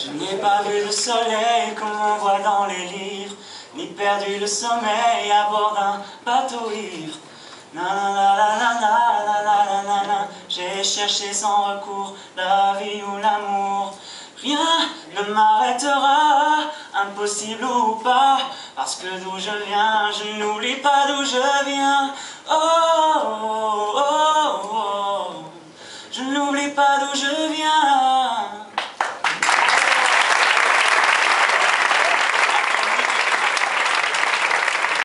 Je n'ai pas vu le soleil comme on voit dans les livres, ni perdu le sommeil à bord d'un bateau ivre. J'ai cherché sans recours la vie ou l'amour. Rien ne m'arrêtera, impossible ou pas, parce que d'où je viens, je n'oublie pas d'où je viens. Oh, oh, oh, oh, je n'oublie pas d'où je viens.